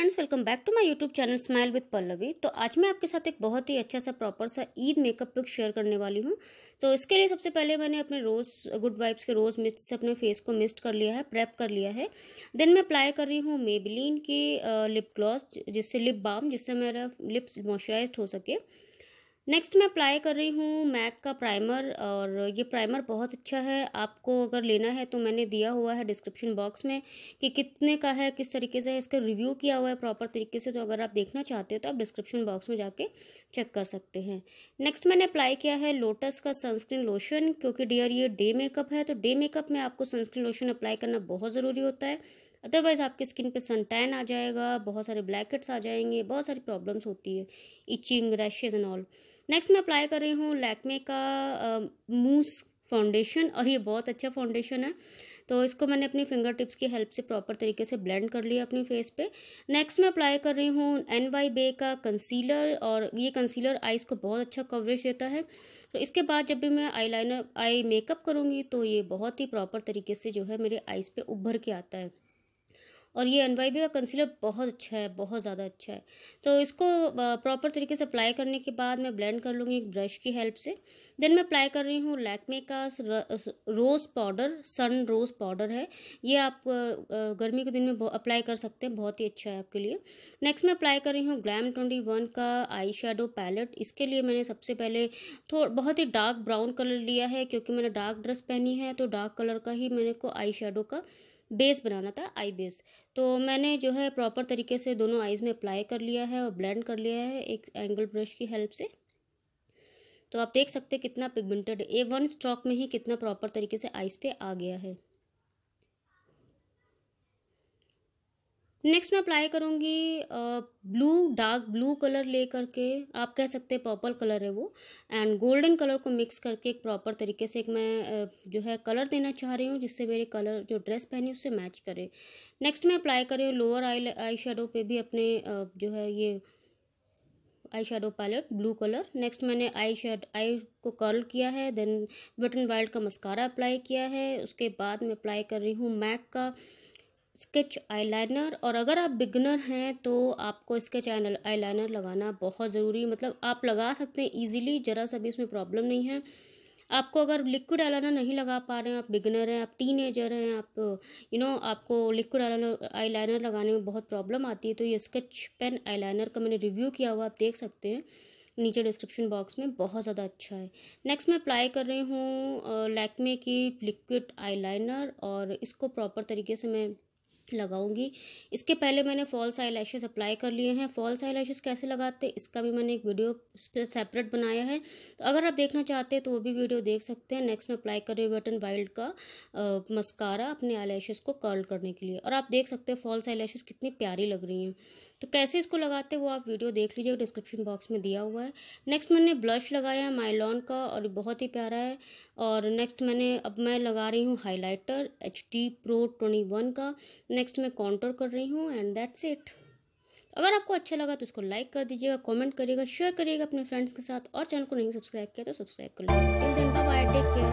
Friends welcome back to my YouTube channel smile with Pallavi तो आज मैं आपके साथ एक बहुत ही अच्छा सा प्रॉपर सा ईद मेकअप लुक शेयर करने वाली हूँ। तो इसके लिए सबसे पहले मैंने अपने रोज़ गुड वाइब्स के रोज़ मिस्ट से अपने फेस को मिस्ट कर लिया है प्रेप कर लिया है। देन मैं अप्लाई कर रही हूँ मेबिलीन की लिप ग्लॉस जिससे लिप बाम जिससे मेरा लिप्स मॉइस्चराइज हो सके। नेक्स्ट मैं अप्लाई कर रही हूँ मैक का प्राइमर और ये प्राइमर बहुत अच्छा है। आपको अगर लेना है तो मैंने दिया हुआ है डिस्क्रिप्शन बॉक्स में कि कितने का है, किस तरीके से इसका रिव्यू किया हुआ है प्रॉपर तरीके से। तो अगर आप देखना चाहते हो तो आप डिस्क्रिप्शन बॉक्स में जाके चेक कर सकते हैं। नेक्स्ट मैंने अप्लाई किया है लोटस का सनस्क्रीन लोशन क्योंकि डियर ये डे मेकअप है तो डे मेकअप में आपको सनस्क्रीन लोशन अप्लाई करना बहुत ज़रूरी होता है। अदरवाइज़ आपकी स्किन पे सन टैन आ जाएगा, बहुत सारे ब्लैकेट्स आ जाएँगे, बहुत सारी प्रॉब्लम्स होती है itching rashes and all next मैं अप्लाई कर रही हूँ लैक्मे का मूस फाउंडेशन और ये बहुत अच्छा फाउंडेशन है। तो इसको मैंने अपनी फिंगर टिप्स की हेल्प से प्रॉपर तरीके से ब्लेंड कर लिया अपनी फेस पे। नेक्स्ट मैं अप्लाई कर रही हूँ एन वाई बे का कंसीलर और ये कंसीलर आईज को बहुत अच्छा कवरेज देता है। तो इसके बाद जब भी मैं आई लाइनर आई मेकअप करूँगी तो ये बहुत ही प्रॉपर तरीके से जो है मेरे आईज पे उभर के आता है। और ये एन वाई बी का कंसीलर बहुत अच्छा है, बहुत ज़्यादा अच्छा है। तो इसको प्रॉपर तरीके से अप्लाई करने के बाद मैं ब्लेंड कर लूँगी एक ब्रश की हेल्प से। देन मैं अप्लाई कर रही हूँ लैकमे का रोज़ पाउडर सन रोज़ पाउडर है। ये आप गर्मी के दिन में अप्लाई कर सकते हैं, बहुत ही अच्छा है आपके लिए। नेक्स्ट मैं अप्लाई कर रही हूँ ग्लैम ट्वेंटी वन का आई शेडो पैलेट इसके लिए मैंने सबसे पहले थोड़ा बहुत ही डार्क ब्राउन कलर लिया है, क्योंकि मैंने डार्क ड्रेस पहनी है तो डार्क कलर का ही मेरे को आई शेडो का बेस बनाना था आई बेस तो मैंने जो है प्रॉपर तरीके से दोनों आईज़ में अप्लाई कर लिया है और ब्लेंड कर लिया है एक एंगल ब्रश की हेल्प से. तो आप देख सकते हैं कितना पिगमेंटेड ए वन स्टॉक में ही कितना प्रॉपर तरीके से आइज़ पे आ गया है. नेक्स्ट मैं अप्लाई करूँगी ब्लू डार्क ब्लू कलर ले करके, आप कह सकते हैं पर्पल कलर है वो एंड गोल्डन कलर को मिक्स करके एक प्रॉपर तरीके से एक मैं जो है कलर देना चाह रही हूँ, जिससे मेरे कलर जो ड्रेस पहनी उससे मैच करे। नेक्स्ट मैं अप्लाई कर रही हूँ लोअर आई आई शेडो पर भी अपने जो है ये eye shadow palette blue colour next मैंने आई शेड आई को कर्ल किया है देन वेट एंड वाइल्ड का मस्कारा अप्लाई किया है, उसके बाद मैं अप्लाई कर रही हूँ मैक का। स्केच आईलाइनर और अगर आप बिगनर हैं तो आपको स्केच आईलाइनर लगाना बहुत ज़रूरी मतलब आप लगा सकते हैं इजीली ज़रा सा भी इसमें प्रॉब्लम नहीं है। आपको अगर लिक्विड आईलाइनर नहीं लगा पा रहे हैं, आप बिगनर हैं, आप टीन एजर हैं, आप यू नो आपको लिक्विड आईलाइनर आईलाइनर लगाने में बहुत प्रॉब्लम आती है तो ये स्केच पेन आईलाइनर का मैंने रिव्यू किया हुआ, आप देख सकते हैं। नीचे डिस्क्रिप्शन बॉक्स में बहुत ज़्यादा अच्छा है। नेक्स्ट मैं अप्लाई कर रही हूँ लैक्मे की लिक्विड आईलाइनर और इसको प्रॉपर तरीके से मैं लगाऊँगी। इसके पहले मैंने फॉल्स आई लैशेज़ अप्लाई कर लिए हैं। फॉल्स आई लैशेज़ कैसे लगाते हैं? इसका भी मैंने एक वीडियो सेपरेट बनाया है। तो अगर आप देखना चाहते हैं तो वो भी वीडियो देख सकते हैं। नेक्स्ट में अप्लाई कर रही हूँ बटन वाइल्ड का मस्कारा अपने आई को कर्ल करने के लिए। और आप देख सकते हैं फॉल्स आई कितनी प्यारी लग रही हैं। तो कैसे इसको लगाते हैं वो आप? वीडियो देख लीजिए डिस्क्रिप्शन बॉक्स में दिया हुआ है। नेक्स्ट मैंने ब्लश लगाया है माइलॉन का और बहुत ही प्यारा है। और नेक्स्ट मैंने अब मैं लगा रही हूँ highlighter H D pro twenty one का। नेक्स्ट मैं काउंटर कर रही हूँ एंड दैट्स इट अगर आपको अच्छा लगा तो उसको लाइक कर दीजिएगा कमेंट करिएगा शेयर करिएगा अपने फ्रेंड्स के साथ और चैनल को नहीं सब्सक्राइब किया तो सब्सक्राइब कर लीजिएगा।